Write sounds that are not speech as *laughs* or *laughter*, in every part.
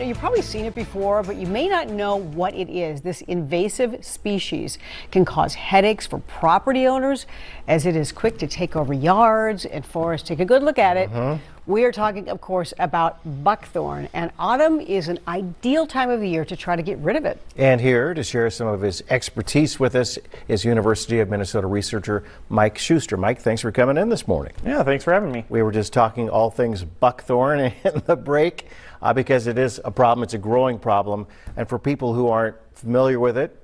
Know, you've probably seen it before, but you may not know what it is. This invasive species can cause headaches for property owners as it is quick to take over yards and forests. Take a good look at it. Mm-hmm. We are talking, of course, about buckthorn, and autumn is an ideal time of the year to try to get rid of it. And here to share some of his expertise with us is University of Minnesota researcher Mike Schuster. Mike, thanks for coming in this morning. Yeah, thanks for having me. We were just talking all things buckthorn *laughs* in the break uh, because it is a problem. It's a growing problem. And for people who aren't familiar with it,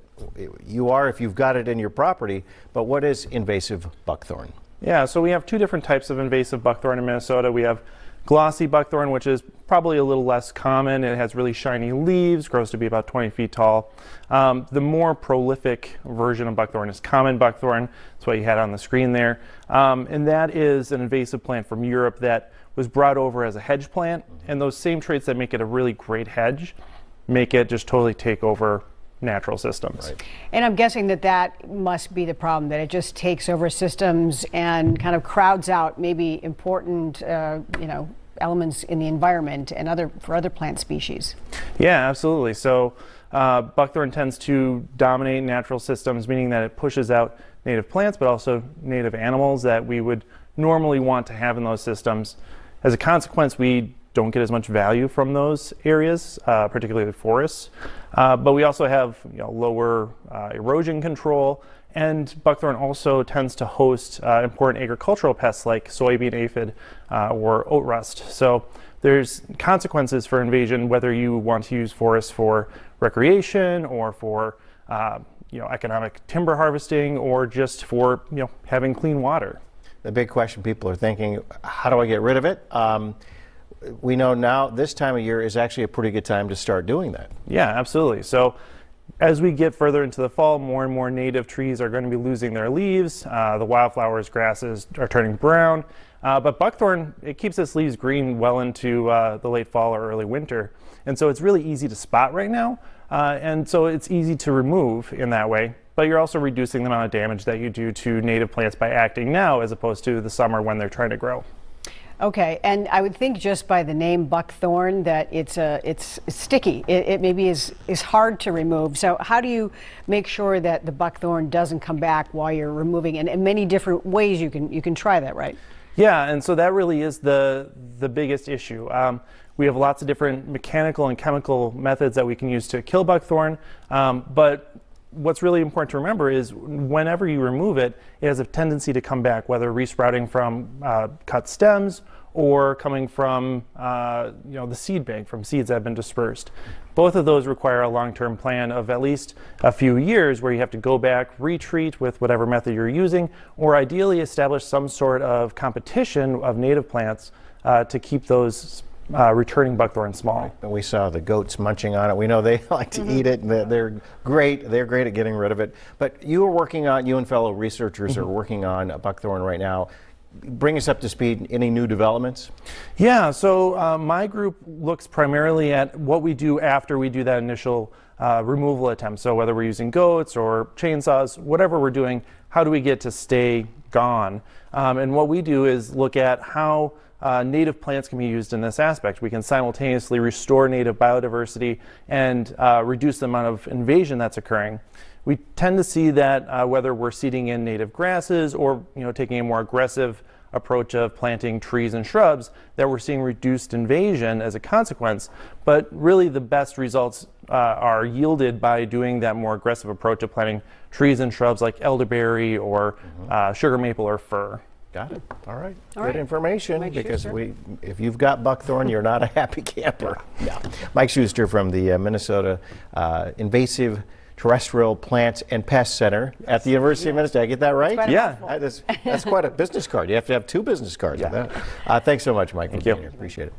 you are if you've got it in your property. But what is invasive buckthorn? Yeah, so we have two different types of invasive buckthorn in Minnesota. We have glossy buckthorn, which is probably a little less common. It has really shiny leaves, grows to be about 20 feet tall. Um, the more prolific version of buckthorn is common buckthorn. That's what you had on the screen there. Um, and that is an invasive plant from Europe that was brought over as a hedge plant. And those same traits that make it a really great hedge make it just totally take over natural systems. Right. And I'm guessing that that must be the problem, that it just takes over systems and kind of crowds out maybe important, uh, you know, elements in the environment and other for other plant species. Yeah, absolutely. So uh, buckthorn tends to dominate natural systems, meaning that it pushes out native plants, but also native animals that we would normally want to have in those systems. As a consequence, we don't get as much value from those areas, uh, particularly forests. Uh, but we also have you know, lower uh, erosion control, and buckthorn also tends to host uh, important agricultural pests like soybean aphid uh, or oat rust. So there's consequences for invasion whether you want to use forests for recreation or for you know, economic timber harvesting or just for you know, having clean water. The big question people are thinking, how do I get rid of it? Um, we know now this time of year is actually a pretty good time to start doing that. Yeah, absolutely. So as we get further into the fall, more and more native trees are going to be losing their leaves. Uh, the wildflowers, grasses are turning brown. Uh, but buckthorn, it keeps its leaves green well into uh, the late fall or early winter. And so it's really easy to spot right now. Uh, and so it's easy to remove in that way. But you're also reducing the amount of damage that you do to native plants by acting now as opposed to the summer when they're trying to grow. Okay, and I would think just by the name buckthorn that it's a it's sticky. It, it, maybe is is hard to remove. So how do you make sure that the buckthorn doesn't come back while you're removing? And in many different ways you can you can try that, right? Yeah, and so that really is the the biggest issue. Um, we have lots of different mechanical and chemical methods that we can use to kill buckthorn, um, but what's really important to remember is whenever you remove it, it has a tendency to come back, whether resprouting from uh, cut stems or coming from uh, you know the seed bank from seeds that have been dispersed. Both of those require a long-term plan of at least a few years where you have to go back, retreat with whatever method you're using, or ideally establish some sort of competition of native plants uh, to keep those uh, returning buckthorn small. Right. We saw the goats munching on it. We know they *laughs* like to mm -hmm. eat it, and they're, they're, great. They're great at getting rid of it. But you are working on, you and fellow researchers mm -hmm. are working on buckthorn right now. Bring us up to speed. Any new developments? Yeah. So uh, my group looks primarily at what we do after we do that initial uh, removal attempt. So whether we're using goats or chainsaws, whatever we're doing, how do we get to stay gone? Um, and what we do is look at how uh, native plants can be used in this aspect. We can simultaneously restore native biodiversity and uh, reduce the amount of invasion that's occurring. We tend to see that uh, whether we're seeding in native grasses or you know, taking a more aggressive approach of planting trees and shrubs, that we're seeing reduced invasion as a consequence. But really the best results uh, are yielded by doing that more aggressive approach of planting trees and shrubs like elderberry or mm -hmm. sugar maple or fir. Got it. All right. All Good right. information Mike because Schuster. we, if you've got buckthorn, you're not a happy camper. Yeah. Mike Schuster from the uh, Minnesota uh, Invasive Terrestrial Plants and Pest Center at the University of Minnesota. Did I get that right? That's yeah. That's, that's, quite a *laughs* business card. You have to have two business cards. Yeah. Uh, thanks so much, Mike. Thank you. Appreciate it.